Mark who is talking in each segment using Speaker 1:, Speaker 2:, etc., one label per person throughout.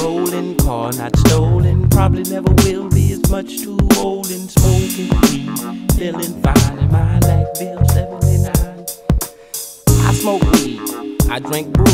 Speaker 1: Rolling, car not stolen. Probably never will be as much too old and smoking weed. Feeling fine in my Blackville 79. I smoke weed, I drink brew.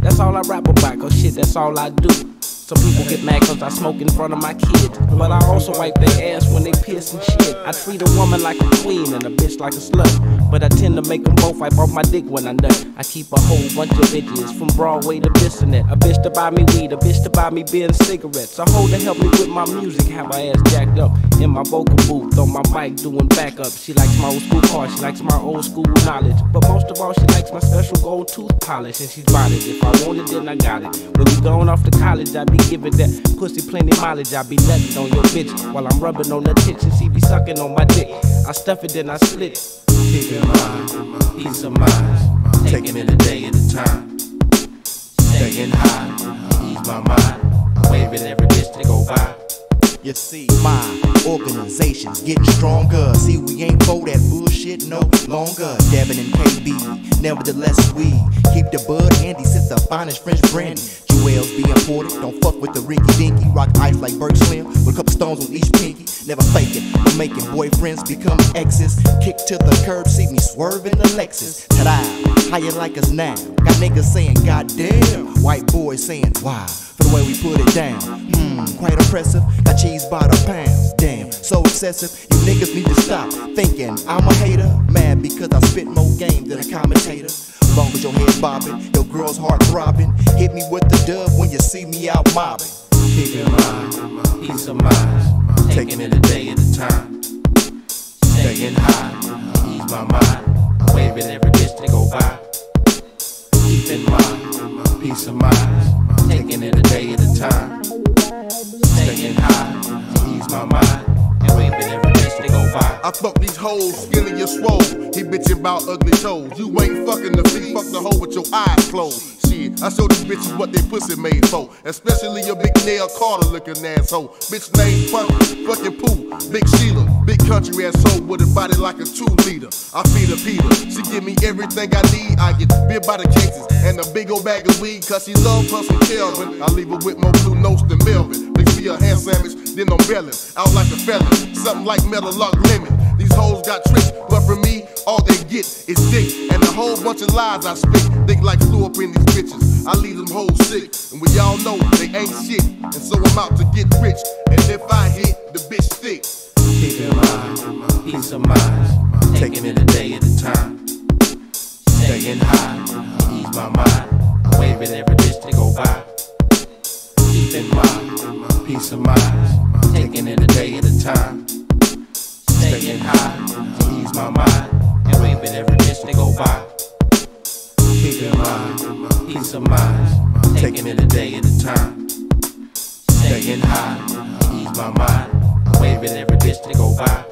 Speaker 1: That's all I rap about, cause shit, that's all I do. Some people get mad cause I smoke in front of my kids. But I also wipe their ass when they piss and shit. I treat a woman like a queen and a bitch like a slut. But I tend to make them both wipe off my dick when I nut. I keep a whole bunch of bitches from Broadway to Bissonnet. A bitch to buy me weed, a bitch to buy me beer and cigarettes. A hoe to help me with my music, have my ass jacked up. In my vocal booth, on my mic doing backup. She likes my old school car, she likes my old school knowledge. But most of all, she likes my special gold tooth polish. And she's bought it. If I want it, then I got it. When we going off to college, I be giving that pussy plenty mileage. I be nutting on your bitch while I'm rubbing on the tits and she be sucking on my dick. I stuff it, then I slit. Keep in mind, peace of mind, taking it a day at a time. Staying high, ease my mind, waving every
Speaker 2: You see, my organization's getting stronger. See, we ain't for that bullshit no longer. Devin and KB, nevertheless, we keep the bud handy since the finest French brandy. Jewels be imported, don't fuck with the rinky dinky. Rock ice like Berg Slim with a couple stones on each pinky. Never faking, but making boyfriends become exes. Kick to the curb, see me swerving the Lexus. Ta-da, how you like us now? Got niggas saying, goddamn. White boys saying, for way we put it down. Hmm, quite impressive. Got cheese by the pounds. Damn, so excessive. You niggas need to stop thinking I'm a hater. Mad because I spit more game than a commentator. Long as your head bobbing, your girl's heart throbbing. Hit me with the dub when you see me out mobbing.
Speaker 1: Keep in mind, peace of mind, taking it a day at a time. Staying high, ease my mind, waving every bitch go by. Keep in mind, peace of mind,
Speaker 3: I fuck these hoes, skinny and swole. He bitchin' about ugly toes. You ain't fucking the feet, fuck the hoe with your eyes closed. I show these bitches what they pussy made for. Especially your big nail Carter looking asshole. Bitch named Funky, fucking Pooh, Big Sheila, big country asshole with a body like a two liter. I feed her Peter, she give me everything I need. I get beer by the cases and a big old bag of weed, cause she love her Kelvin. I leave her with more blue notes than Melvin. Mix me a hand sandwich, then I'm belling. Out like a felon, something like metal lug lemon. Bunch of lies I spit. Think like flew up in these bitches. I leave them hoes sick, and we all know they ain't shit. And so I'm out to get rich. And if I hit, the bitch thick.
Speaker 1: Keep in mind, peace of mind, taking it a day at a time. Staying high, ease my mind, waving every bitch that go by. Keep in mind, peace of mind, taking it a day at a time. Staying high, ease my mind, and waving every bitch that go by. In mind, peace of mind, taking it a day at a time. Staying high, ease my mind, waving every bitch that go by.